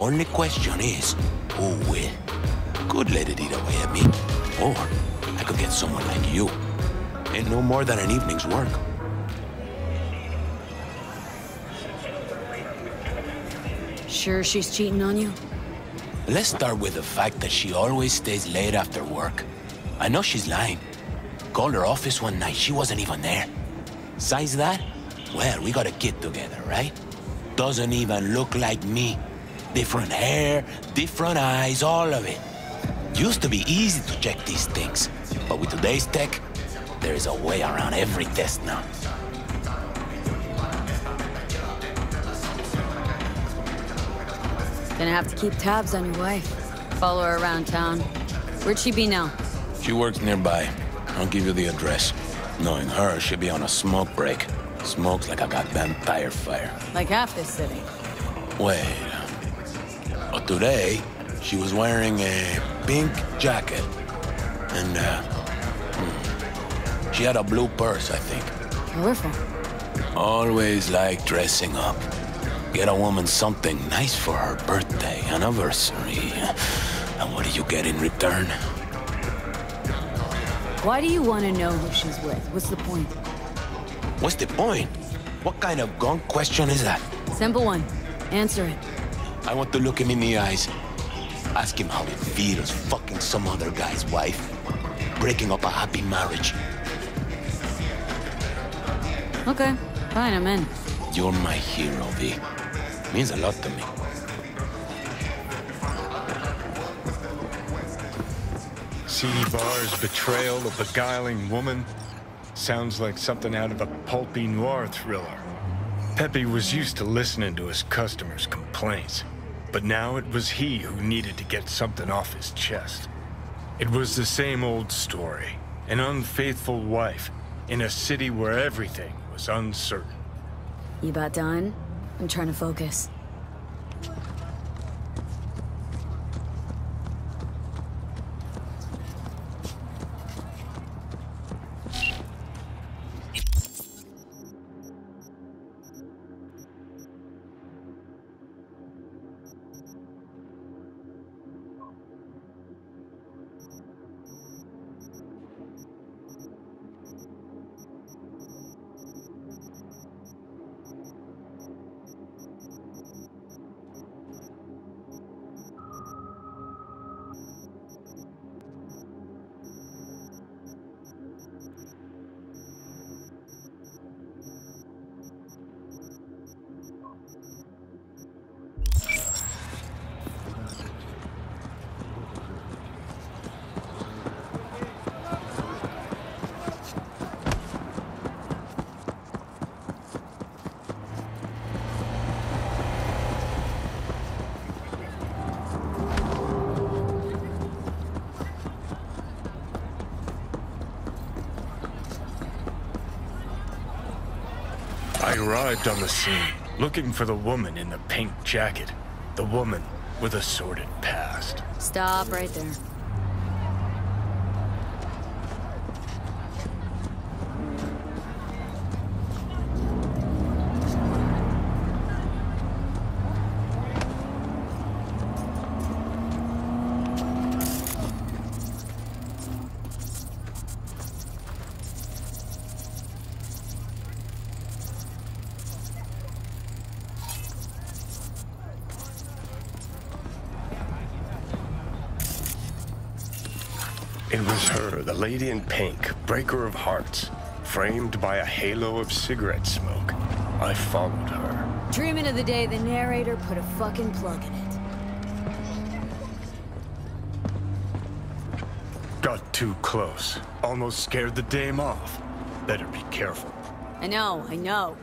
Only question is, who will? Could let it eat away at me. Or I could get someone like you. Ain't no more than an evening's work. Sure she's cheating on you? Let's start with the fact that she always stays late after work. I know she's lying. Called her office one night, she wasn't even there. Besides that, well, we got a kid together, right? Doesn't even look like me. Different hair, different eyes, all of it. Used to be easy to check these things, but with today's tech, there is a way around every test now. Gonna have to keep tabs on your wife. Follow her around town. Where'd she be now? She works nearby. I'll give you the address. Knowing her, she'll be on a smoke break. Smokes like a goddamn tire fire. Like half this city. Wait. Today, she was wearing a pink jacket. And, uh, hmm, she had a blue purse, I think. Colorful. Always like dressing up. Get a woman something nice for her birthday, anniversary. And what do you get in return? Why do you want to know who she's with? What's the point? What's the point? What kind of gonk question is that? Simple one. Answer it. I want to look him in the eyes. Ask him how it feels fucking some other guy's wife. Breaking up a happy marriage. Okay, fine, I'm in. You're my hero, V. Means a lot to me. C.D. Barr's betrayal of a beguiling woman sounds like something out of a pulpy noir thriller. Pepe was used to listening to his customers' complaints, but now it was he who needed to get something off his chest. It was the same old story. An unfaithful wife in a city where everything was uncertain. You about done? I'm trying to focus. Arrived on the scene, looking for the woman in the pink jacket. The woman with a sordid past. Stop right there. It was her, the lady in pink, breaker of hearts, framed by a halo of cigarette smoke. I followed her. Dreaming of the day the narrator put a fucking plug in it. Got too close. Almost scared the dame off. Better be careful. I know, I know.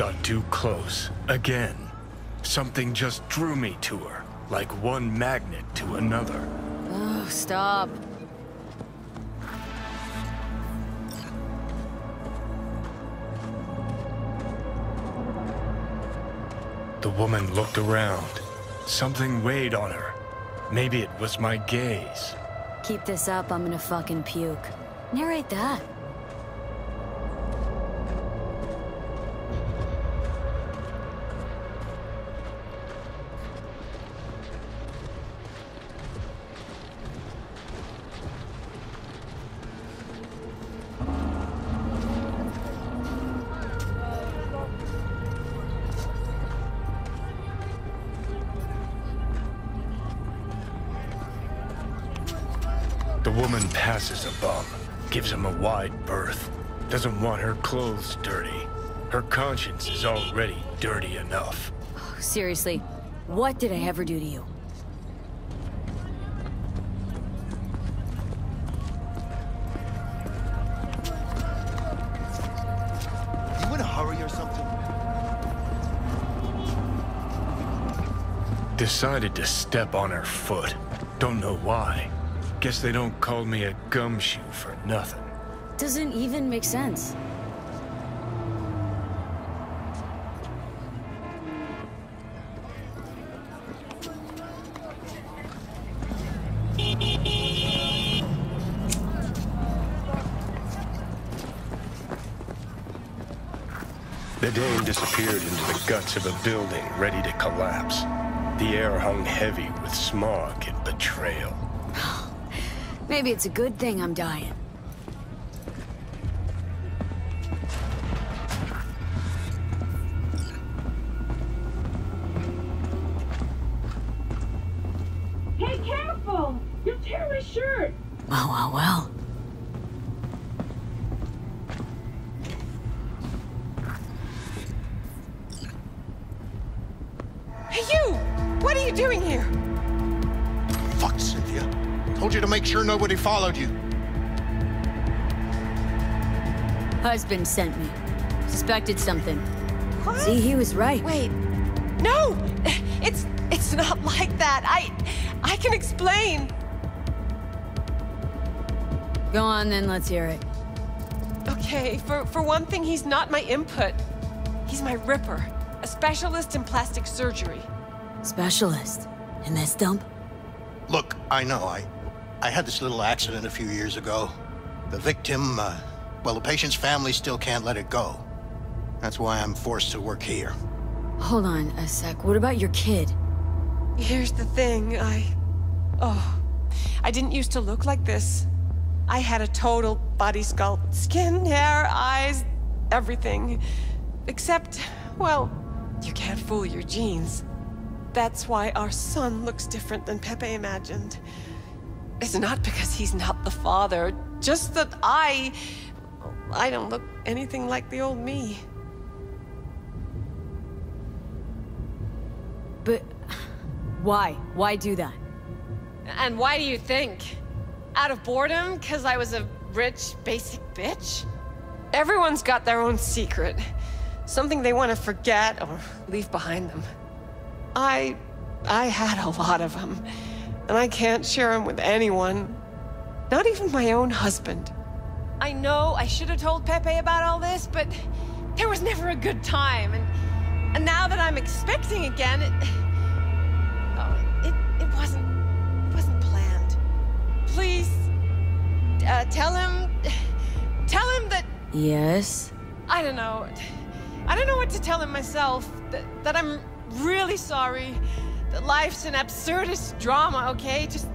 Got too close, again. Something just drew me to her, like one magnet to another. Oh, stop. The woman looked around. Something weighed on her. Maybe it was my gaze. Keep this up, I'm gonna fucking puke. Narrate that. Woman passes a bum, gives him a wide berth, doesn't want her clothes dirty. Her conscience is already dirty enough. Oh, seriously, what did I ever do to you? You in a hurry or something? Decided to step on her foot. Don't know why. Guess they don't call me a gumshoe for nothing. Doesn't even make sense. The dame disappeared into the guts of a building ready to collapse. The air hung heavy with smog and betrayal. Maybe it's a good thing I'm dying. Hey, careful! You'll tear my shirt! Well, well, well. Make sure nobody followed you. Husband sent me. Suspected something. What? See, he was right. Wait. No! It's it's not like that. I I can explain. Go on then, let's hear it. Okay, for for one thing, he's not my input. He's my ripper, a specialist in plastic surgery. Specialist. In this dump? Look, I know, I... I had this little accident a few years ago. The victim, uh, well, the patient's family still can't let it go. That's why I'm forced to work here. Hold on a sec. What about your kid? Here's the thing, I... Oh, I didn't used to look like this. I had a total body sculpt. Skin, hair, eyes, everything. Except, well, you can't fool your genes. That's why our son looks different than Pepe imagined. It's not because he's not the father, just that I... I don't look anything like the old me. But why? Why do that? And why do you think? Out of boredom? Because I was a rich, basic bitch? Everyone's got their own secret. Something they want to forget or leave behind them. I... I had a lot of them. And I can't share them with anyone. Not even my own husband. I know I should have told Pepe about all this, but there was never a good time. And, and now that I'm expecting again, it... Oh, it, it wasn't... It wasn't planned. Please, uh, tell him... Tell him that... Yes? I don't know. I don't know what to tell him myself. That, that I'm really sorry. Life's an absurdist drama, okay? Just...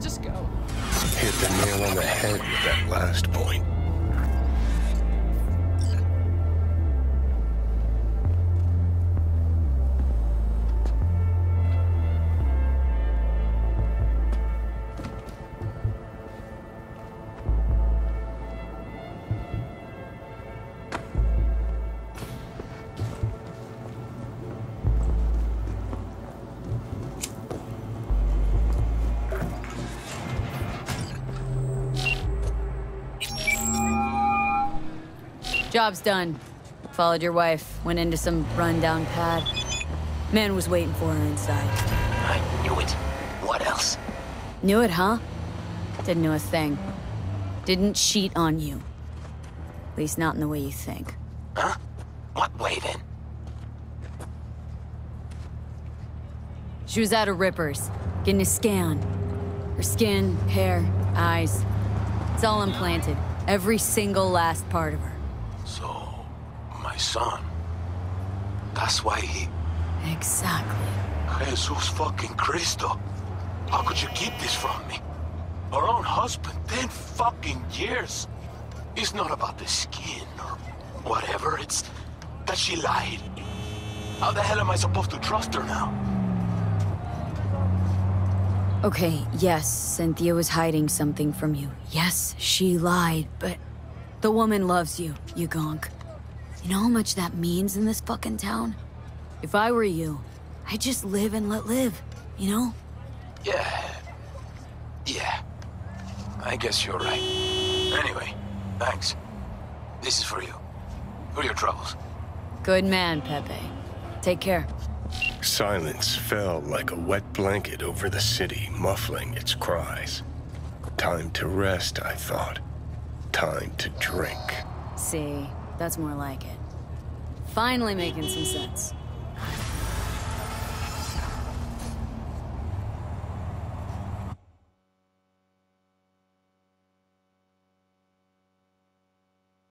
Just go. Hit the nail on the head with that last point. Job's done. Followed your wife, went into some rundown pad. Man was waiting for her inside. I knew it. What else? Knew it, huh? Didn't know a thing. Didn't cheat on you. At least not in the way you think. Huh? What way then? She was at a Ripper's, getting a scan. Her skin, hair, eyes. It's all implanted. Every single last part of her. Son. That's why he... Exactly. Jesus fucking Cristo. How could you keep this from me? Our own husband, ten fucking years. It's not about the skin or whatever, it's that she lied. How the hell am I supposed to trust her now? Okay, yes, Cynthia was hiding something from you. Yes, she lied, but the woman loves you, you gonk. You know how much that means in this fucking town? If I were you, I'd just live and let live, you know? Yeah. Yeah. I guess you're right. Anyway, thanks. This is for you. For your troubles. Good man, Pepe. Take care. Silence fell like a wet blanket over the city, muffling its cries. Time to rest, I thought. Time to drink. See, that's more like it. Finally making some sense.